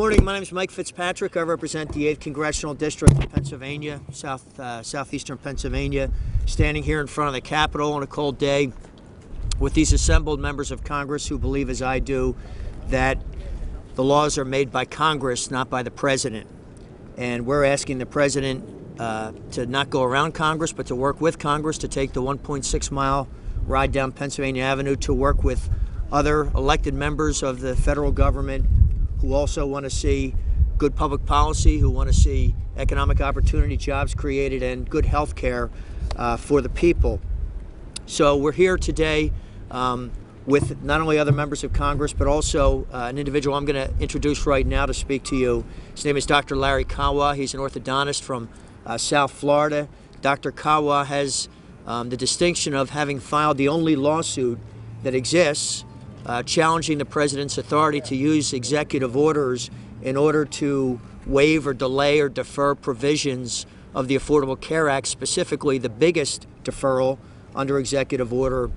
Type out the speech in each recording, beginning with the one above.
morning. My name is Mike Fitzpatrick. I represent the 8th Congressional District of Pennsylvania, South uh, southeastern Pennsylvania, standing here in front of the Capitol on a cold day with these assembled members of Congress who believe, as I do, that the laws are made by Congress, not by the President. And we're asking the President uh, to not go around Congress, but to work with Congress to take the 1.6 mile ride down Pennsylvania Avenue to work with other elected members of the federal government who also want to see good public policy, who want to see economic opportunity, jobs created, and good health care uh, for the people. So we're here today um, with not only other members of Congress, but also uh, an individual I'm going to introduce right now to speak to you. His name is Dr. Larry Kawa. He's an orthodontist from uh, South Florida. Dr. Kawa has um, the distinction of having filed the only lawsuit that exists uh, challenging the president's authority to use executive orders in order to waive or delay or defer provisions of the Affordable Care Act, specifically the biggest deferral under executive order,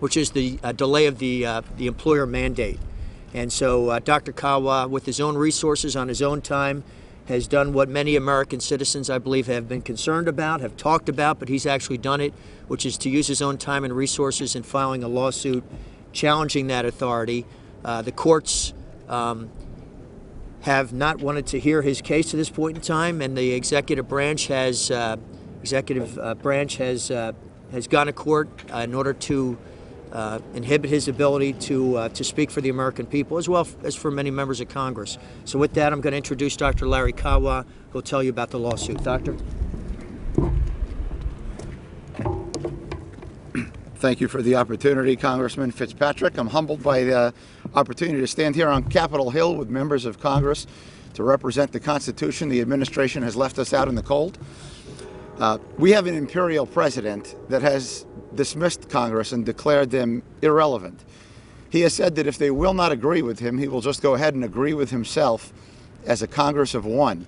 which is the uh, delay of the, uh, the employer mandate. And so uh, Dr. Kawa, with his own resources on his own time, has done what many American citizens, I believe, have been concerned about, have talked about, but he's actually done it, which is to use his own time and resources in filing a lawsuit challenging that authority. Uh, the courts um, have not wanted to hear his case to this point in time, and the executive branch has uh, executive uh, branch has uh, has gone to court uh, in order to uh, inhibit his ability to to speak for the American people, as well as for many members of Congress. So, with that, I'm going to introduce Dr. Larry Kawa, who'll tell you about the lawsuit. Doctor. Thank you for the opportunity, Congressman Fitzpatrick. I'm humbled by the opportunity to stand here on Capitol Hill with members of Congress to represent the Constitution. The administration has left us out in the cold. Uh, we have an imperial president that has dismissed Congress and declared them irrelevant. He has said that if they will not agree with him, he will just go ahead and agree with himself as a Congress of one.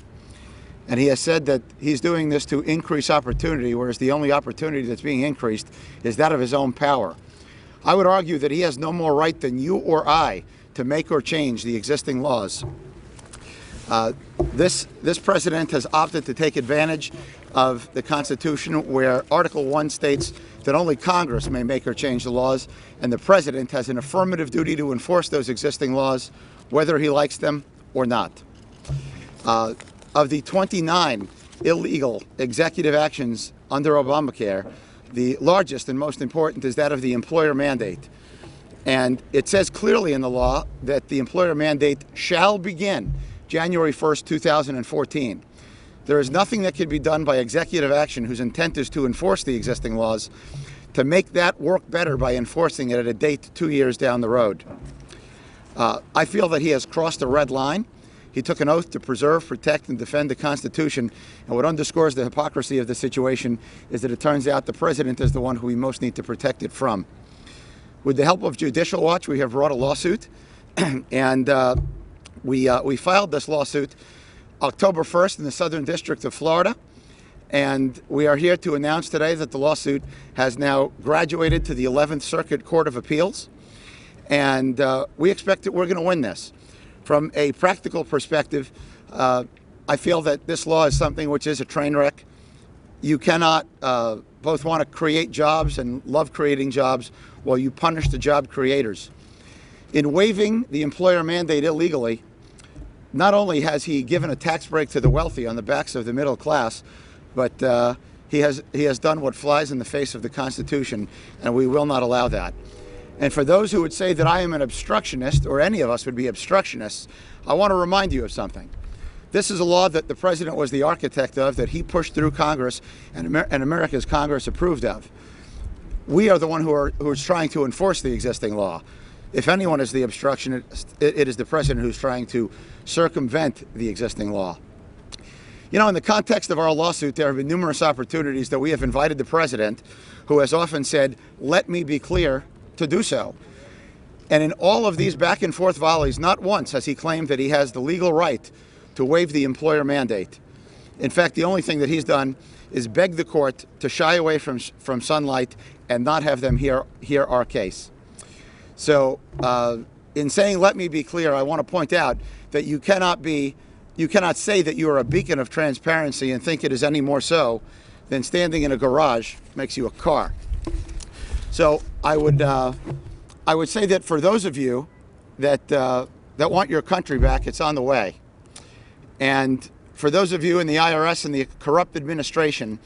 And he has said that he's doing this to increase opportunity, whereas the only opportunity that's being increased is that of his own power. I would argue that he has no more right than you or I to make or change the existing laws. Uh, this, this president has opted to take advantage of the Constitution where Article 1 states that only Congress may make or change the laws, and the president has an affirmative duty to enforce those existing laws, whether he likes them or not. Uh, of the 29 illegal executive actions under Obamacare, the largest and most important is that of the employer mandate. And it says clearly in the law that the employer mandate shall begin January 1st, 2014. There is nothing that can be done by executive action whose intent is to enforce the existing laws to make that work better by enforcing it at a date two years down the road. Uh, I feel that he has crossed a red line. He took an oath to preserve, protect, and defend the Constitution. And what underscores the hypocrisy of the situation is that it turns out the president is the one who we most need to protect it from. With the help of Judicial Watch, we have brought a lawsuit, and uh, we, uh, we filed this lawsuit October 1st in the Southern District of Florida. And we are here to announce today that the lawsuit has now graduated to the 11th Circuit Court of Appeals. And uh, we expect that we're going to win this. From a practical perspective, uh, I feel that this law is something which is a train wreck. You cannot uh, both want to create jobs and love creating jobs while you punish the job creators. In waiving the employer mandate illegally, not only has he given a tax break to the wealthy on the backs of the middle class, but uh, he has he has done what flies in the face of the Constitution, and we will not allow that. And for those who would say that I am an obstructionist, or any of us would be obstructionists, I want to remind you of something. This is a law that the president was the architect of, that he pushed through Congress, and, Amer and America's Congress approved of. We are the one who are who is trying to enforce the existing law. If anyone is the obstructionist, it, it is the president who's trying to circumvent the existing law. You know, in the context of our lawsuit, there have been numerous opportunities that we have invited the president, who has often said, let me be clear, to do so. And in all of these back and forth volleys, not once has he claimed that he has the legal right to waive the employer mandate. In fact, the only thing that he's done is beg the court to shy away from, from sunlight and not have them hear, hear our case. So uh, in saying let me be clear, I want to point out that you cannot be you cannot say that you are a beacon of transparency and think it is any more so than standing in a garage makes you a car. So I would uh, I would say that for those of you that uh, that want your country back, it's on the way. And for those of you in the IRS and the corrupt administration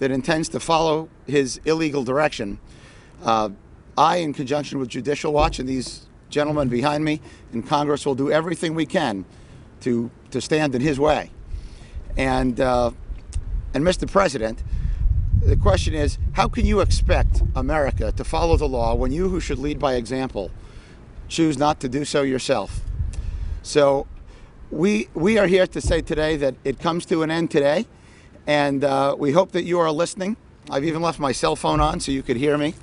that intends to follow his illegal direction, uh, I, in conjunction with Judicial Watch and these gentlemen behind me in Congress, will do everything we can to to stand in his way. And uh, and Mr. President, the question is, how can you expect America to follow the law when you, who should lead by example, choose not to do so yourself? So, we we are here to say today that it comes to an end today, and uh, we hope that you are listening. I've even left my cell phone on so you could hear me.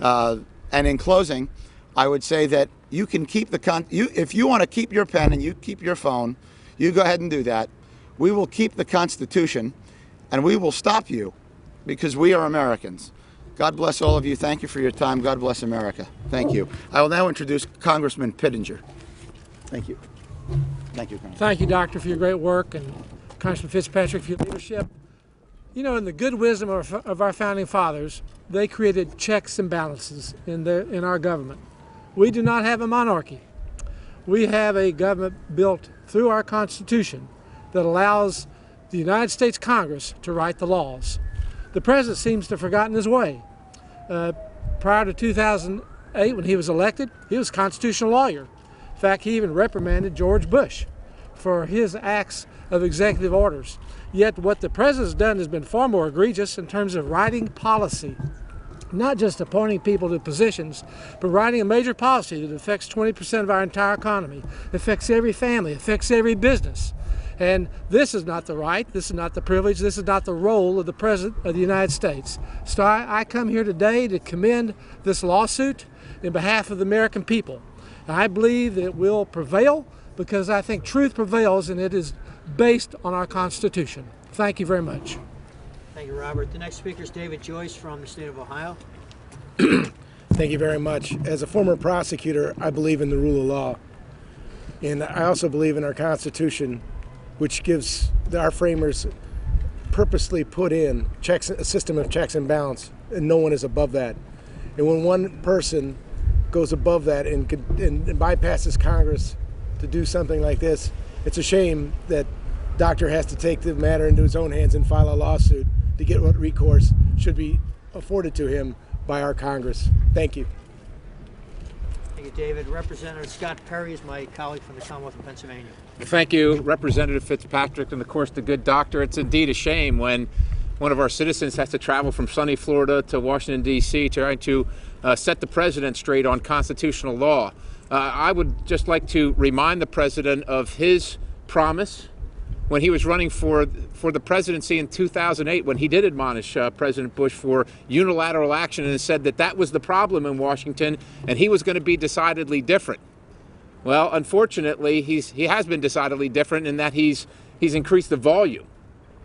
Uh, and in closing, I would say that you can keep the con- you if you want to keep your pen and you keep your phone, you go ahead and do that. We will keep the Constitution, and we will stop you because we are Americans. God bless all of you. Thank you for your time. God bless America. Thank you. I will now introduce Congressman Pittenger. Thank you. Thank you, Congressman. Thank you, Doctor, for your great work, and Congressman Fitzpatrick for your leadership. You know, in the good wisdom of, of our founding fathers, they created checks and balances in, in our government. We do not have a monarchy. We have a government built through our Constitution that allows the United States Congress to write the laws. The president seems to have forgotten his way. Uh, prior to 2008, when he was elected, he was a constitutional lawyer. In fact, he even reprimanded George Bush for his acts of executive orders. Yet, what the president's done has been far more egregious in terms of writing policy, not just appointing people to positions, but writing a major policy that affects 20% of our entire economy, affects every family, affects every business. And this is not the right, this is not the privilege, this is not the role of the President of the United States. So I, I come here today to commend this lawsuit in behalf of the American people. I believe it will prevail because I think truth prevails and it is based on our Constitution. Thank you very much. Thank you, Robert. The next speaker is David Joyce from the state of Ohio. Thank you very much. As a former prosecutor, I believe in the rule of law. And I also believe in our Constitution, which gives our framers purposely put in checks, a system of checks and balance, and no one is above that. And when one person goes above that and, could- and bypasses Congress to do something like this, it's a shame that Doctor has to take the matter into his own hands and file a lawsuit to get what recourse should be afforded to him by our Congress. Thank you. Thank you, David. Representative Scott Perry is my colleague from the Commonwealth of Pennsylvania. Thank you, Representative Fitzpatrick, and of course the good doctor. It's indeed a shame when one of our citizens has to travel from sunny Florida to Washington, D.C., trying to uh, set the president straight on constitutional law. Uh, I would just like to remind the president of his promise when he was running for for the presidency in 2008 when he did admonish uh, President Bush for unilateral action and said that that was the problem in Washington and he was going to be decidedly different. Well, unfortunately, he's he has been decidedly different in that he's he's increased the volume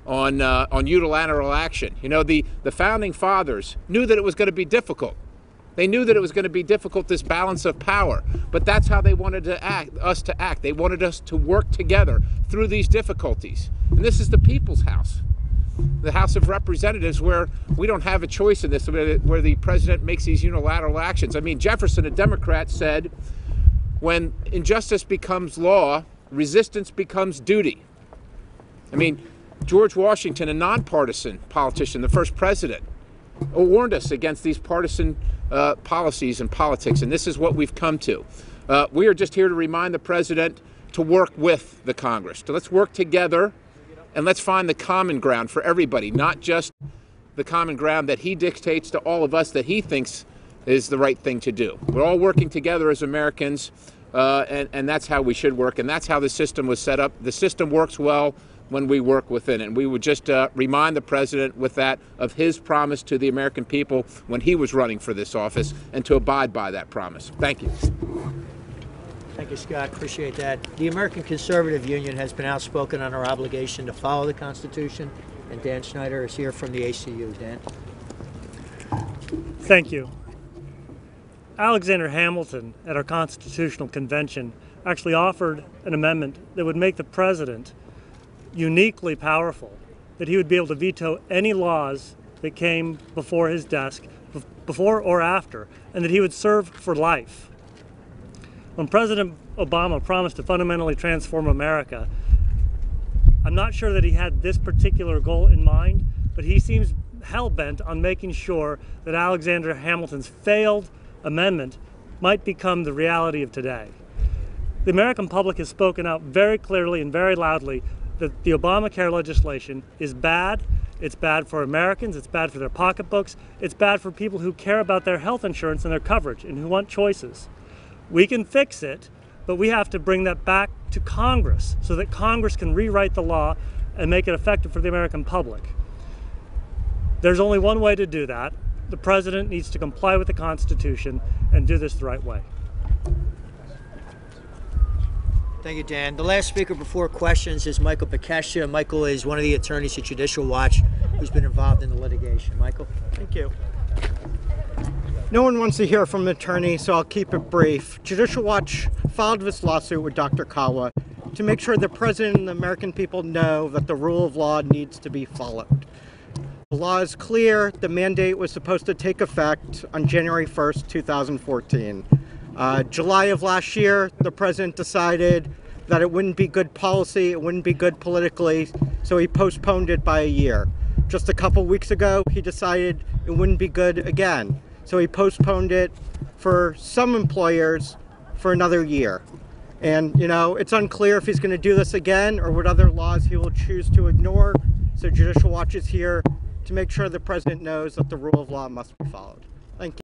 on uh, on unilateral action. You know, the the founding fathers knew that it was going to be difficult. They knew that it was going to be difficult this balance of power, but that's how they wanted to act us to act. They wanted us to work together through these difficulties. And this is the people's house. The House of Representatives, where we don't have a choice in this, where where the president makes these unilateral actions. I mean, Jefferson, a Democrat, said, when injustice becomes law, resistance becomes duty. I mean, George Washington, a nonpartisan politician, the first president, warned us against these partisan uh, policies and politics, and this is what we've come to. Uh, we are just here to remind the president to work with the Congress. So let's work together and let's find the common ground for everybody, not just the common ground that he dictates to all of us that he thinks is the right thing to do. We're all working together as Americans, uh, and, and that's how we should work, and that's how the system was set up. The system works well when we work within it. And we would just uh, remind the president with that of his promise to the American people when he was running for this office and to abide by that promise. Thank you. Thank you, Scott. Appreciate that. The American Conservative Union has been outspoken on our obligation to follow the Constitution, and Dan Schneider is here from the ACU. Dan? Thank you. Alexander Hamilton at our Constitutional Convention actually offered an amendment that would make the president uniquely powerful, that he would be able to veto any laws that came before his desk, before or after, and that he would serve for life. When President Obama promised to fundamentally transform America, I'm not sure that he had this particular goal in mind, but he seems hell bent on making sure that Alexander Hamilton's failed amendment might become the reality of today. The American public has spoken out very clearly and very loudly that the Obamacare legislation is bad. It's bad for Americans, it's bad for their pocketbooks, it's bad for people who care about their health insurance and their coverage and who want choices. We can fix it, but we have to bring that back to Congress so that Congress can rewrite the law and make it effective for the American public. There's only one way to do that. The president needs to comply with the Constitution and do this the right way. Thank you, Dan. The last speaker before questions is Michael Bekesha. Michael is one of the attorneys at Judicial Watch who's been involved in the litigation. Michael? Thank you. No one wants to hear from an attorney, so I'll keep it brief. Judicial Watch filed this lawsuit with Dr. Kawa to make sure the president and the American people know that the rule of law needs to be followed. The law is clear. The mandate was supposed to take effect on January 1st, 2014. Uh, July of last year, the president decided that it wouldn't be good policy, it wouldn't be good politically, so he postponed it by a year. Just a couple weeks ago, he decided it wouldn't be good again, so he postponed it for some employers for another year. And, you know, it's unclear if he's going to do this again or what other laws he will choose to ignore. So Judicial Watch is here to make sure the president knows that the rule of law must be followed. Thank you.